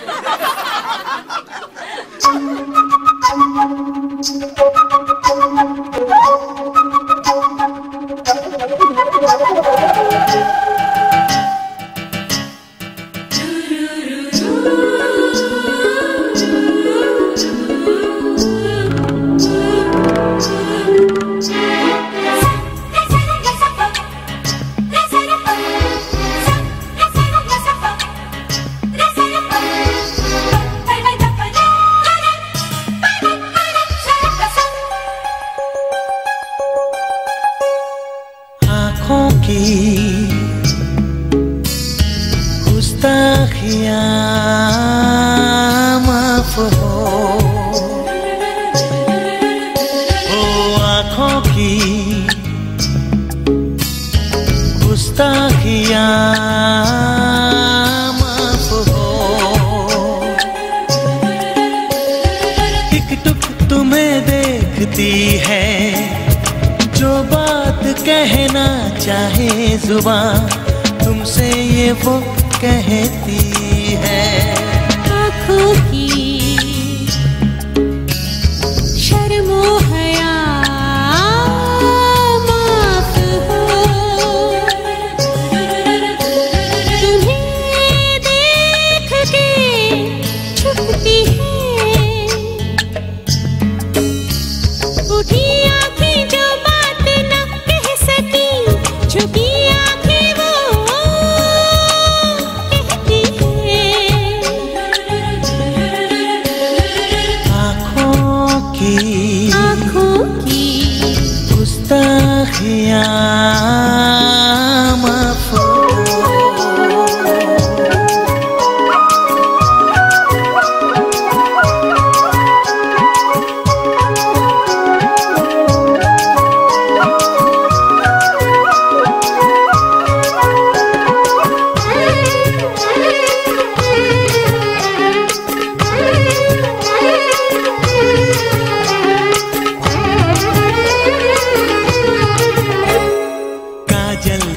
ज़ुबान तुमसे ये वो कहती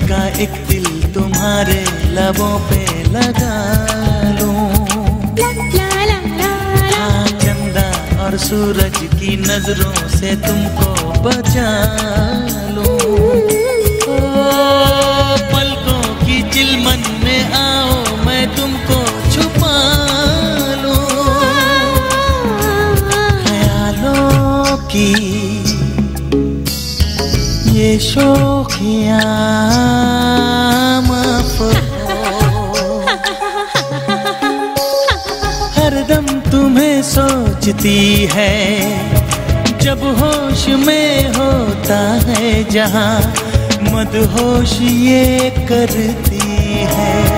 का एक दिल तुम्हारे लबों पे लगा लूँ। हाँ चंदा और सूरज की नज़रों से तुमको बचा लूँ। पलकों की चिलमन में आओ मैं तुमको छुपा लूँ। ख्यालों की ये शोखिया माफ़ हो हरदम तुम्हें सोचती है, जब होश में होता है जहाँ मदहोश ये करती है।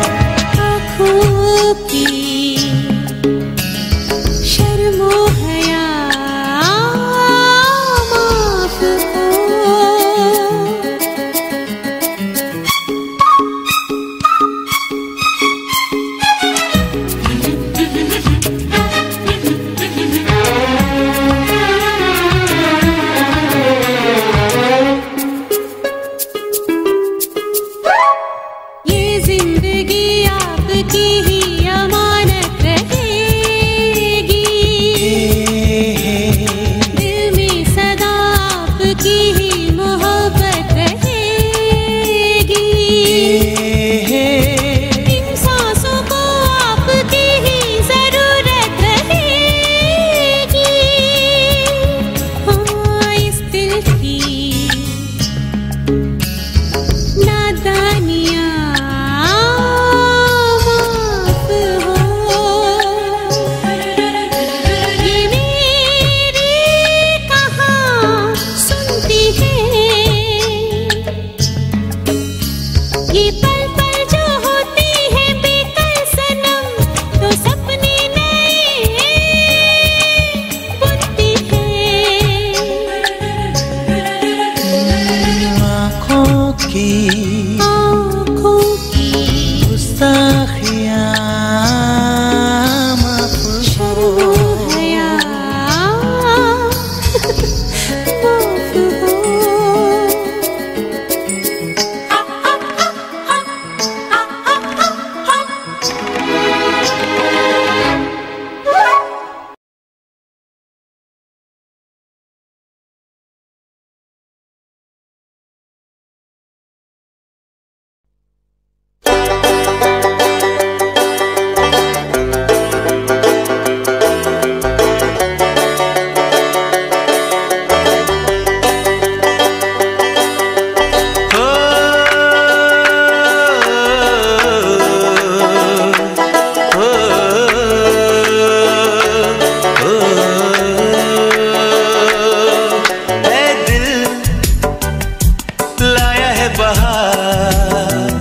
लाया है बहार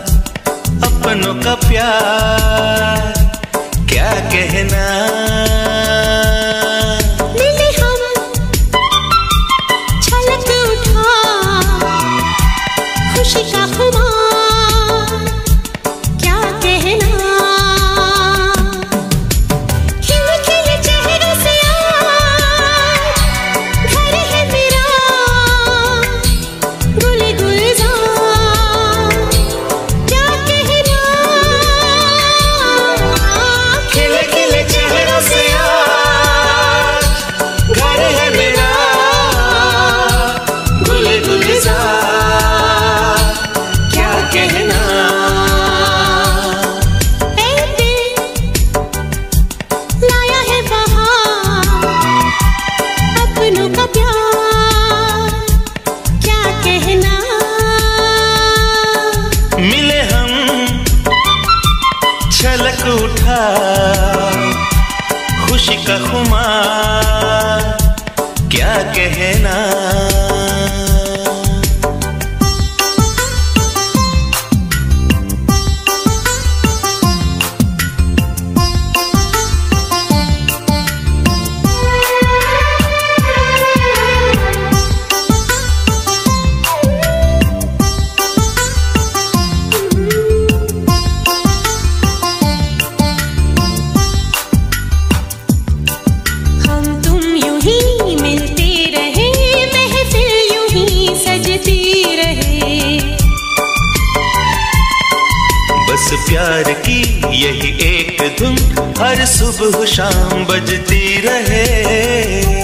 अपनों का प्यार। प्यार की यही एक धुन हर सुबह शाम बजती रहे।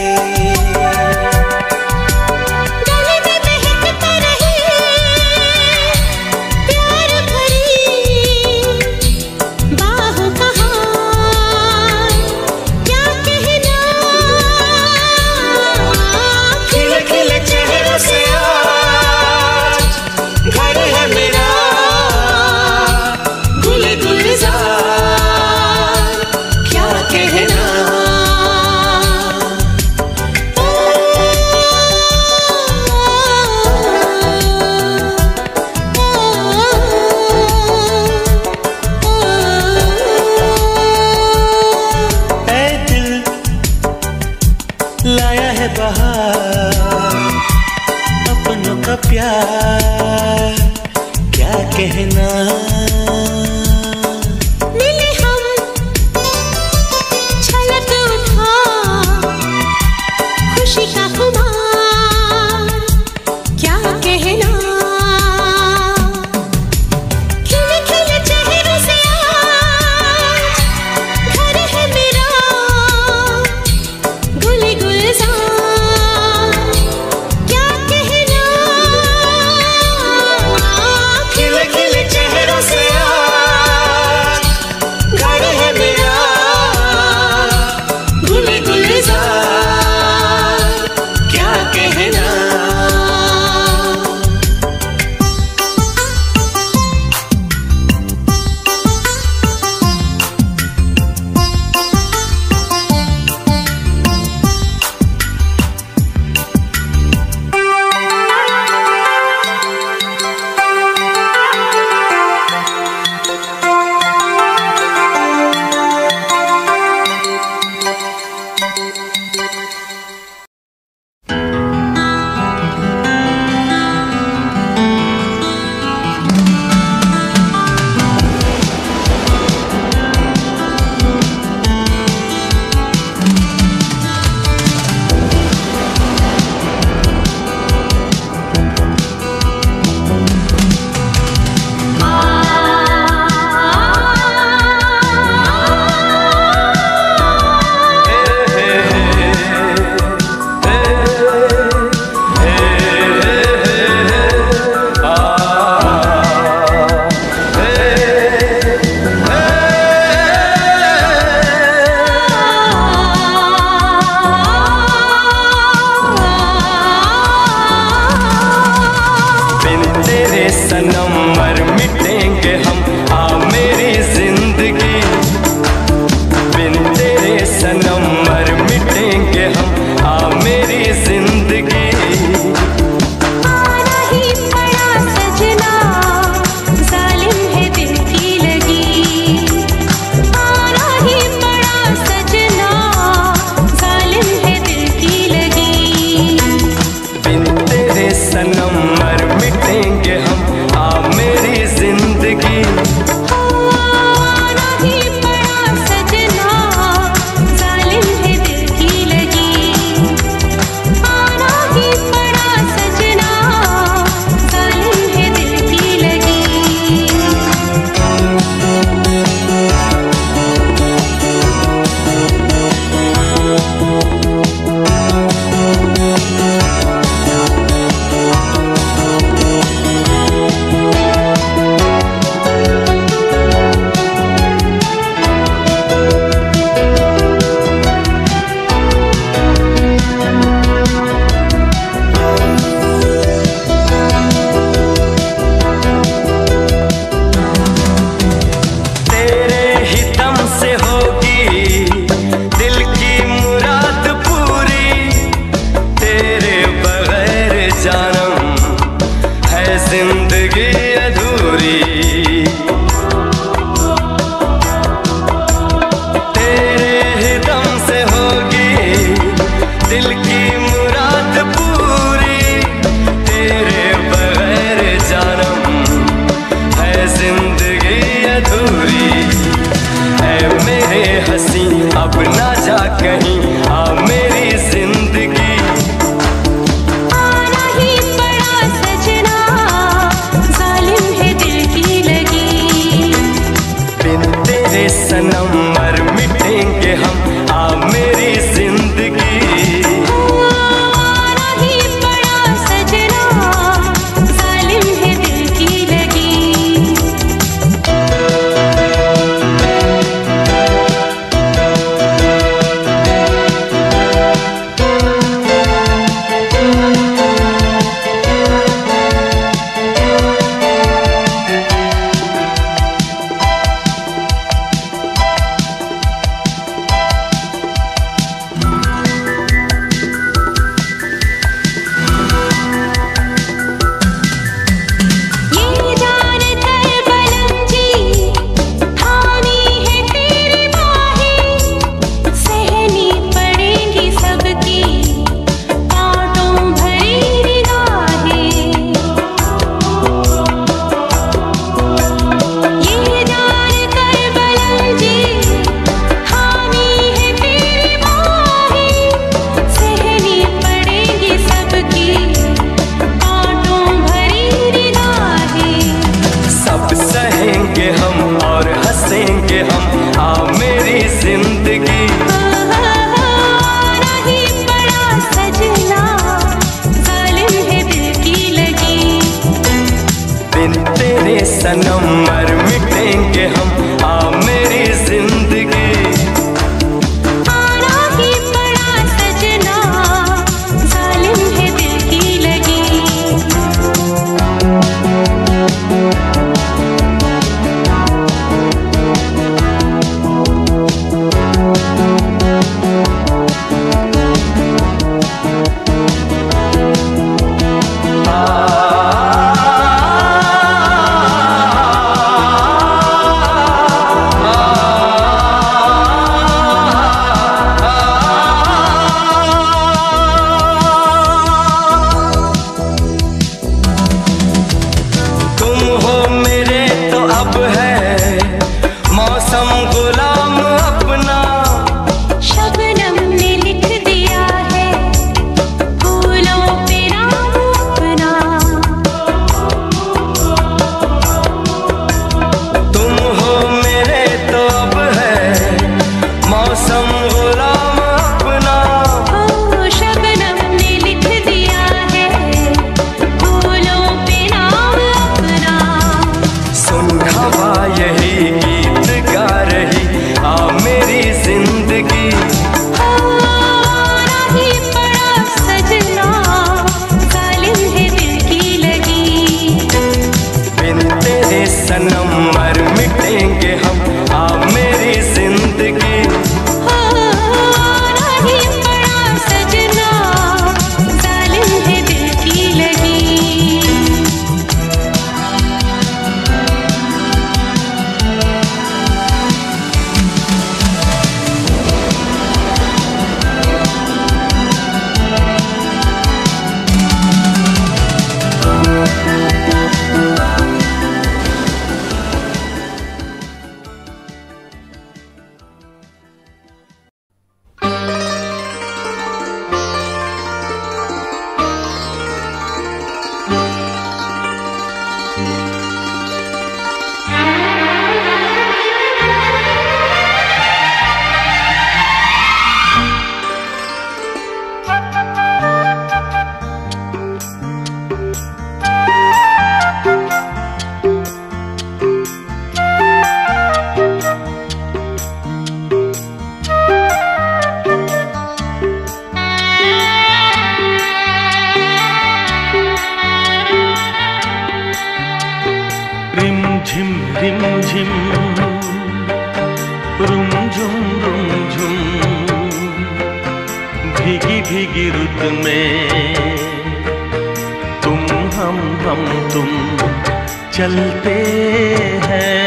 हैं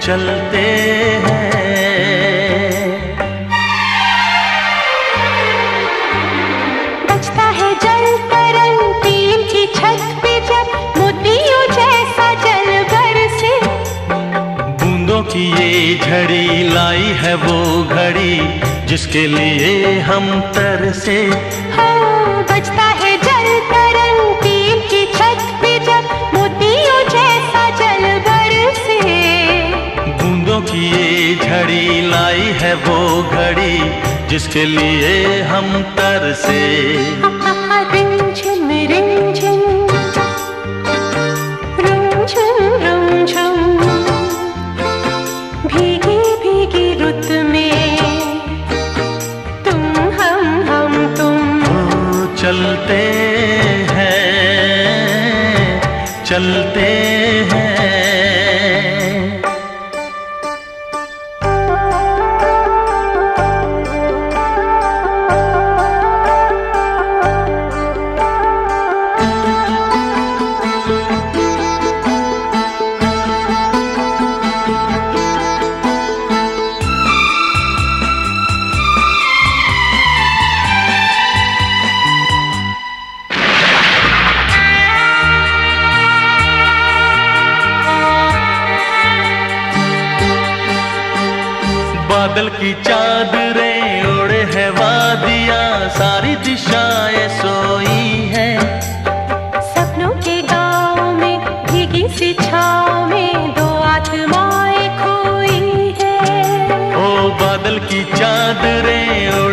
चलते हैं। बचता है जल जल से। बूंदों की ये झड़ी लाई है वो घड़ी जिसके लिए हम तरसे हाँ बचता है लिए झड़ी लाई है वो घड़ी जिसके लिए हम तरसे भीगी भीगी रुत में तुम हम हम तुम चलते हैं चलते हैं। रे उड़े है वादिया सारी दिशाएँ सोई है। सपनों के गाँव में भीगी सी छाव में दो आत्माएँ खोई है। ओ बादल की चादरें उड़े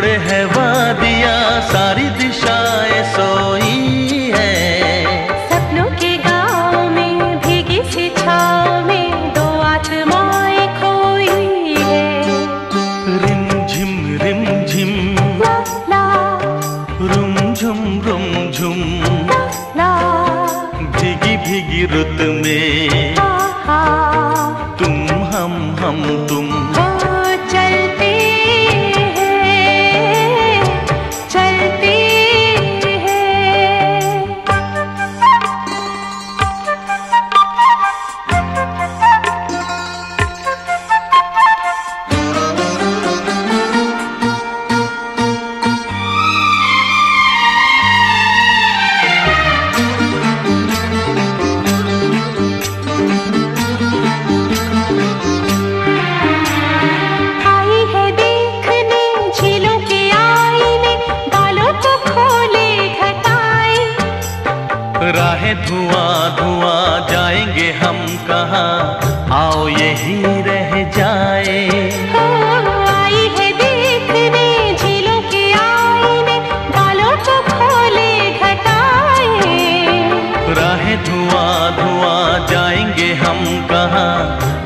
धुआँ धुआँ जाएँगे हम कहाँ?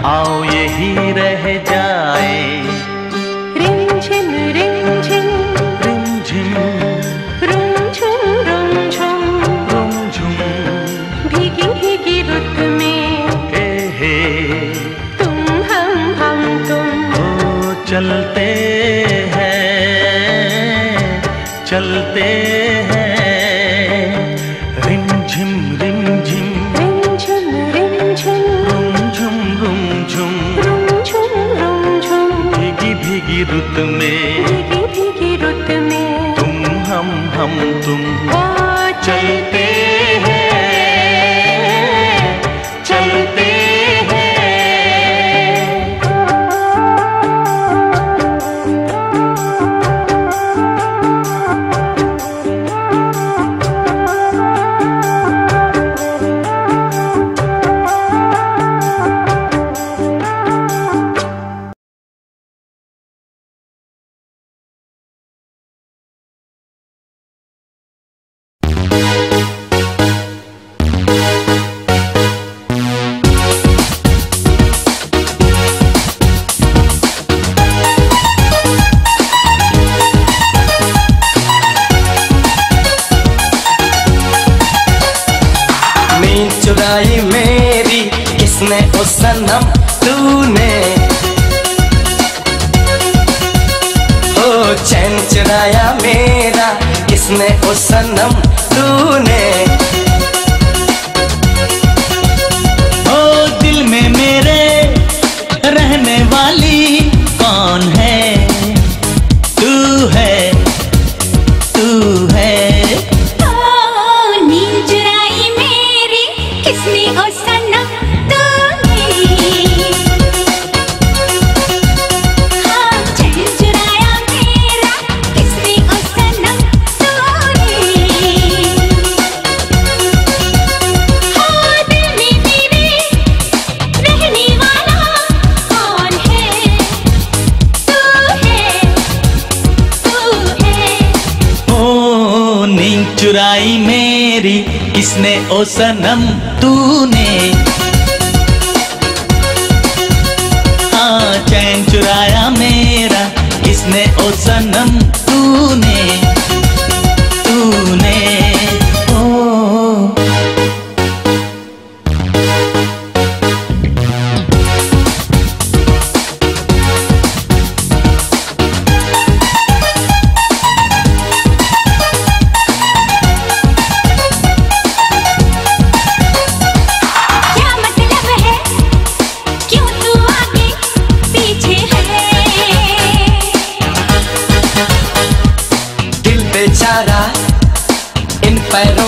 चुराया मेरा किसने ओ सनम तूने? चुराई मेरी किसने ओ सनम तूने? हाँ चैन चुराया मेरा किसने ओ सनम तूने?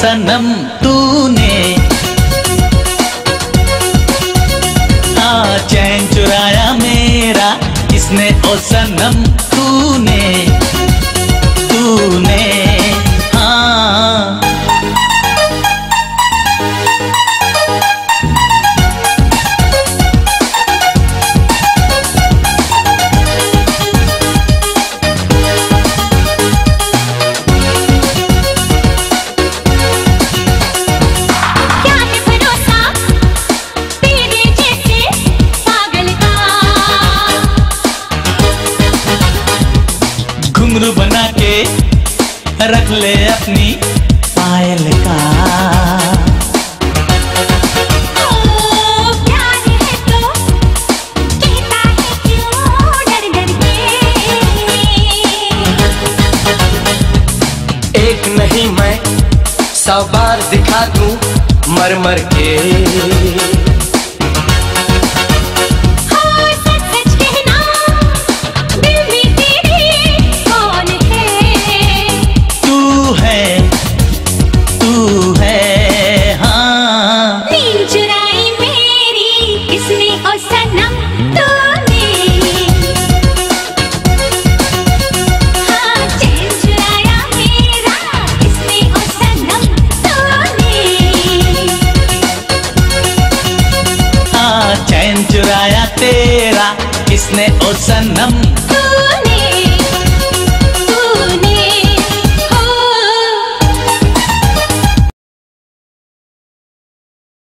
सनम तू सवार दिखा दूँ मर मर के।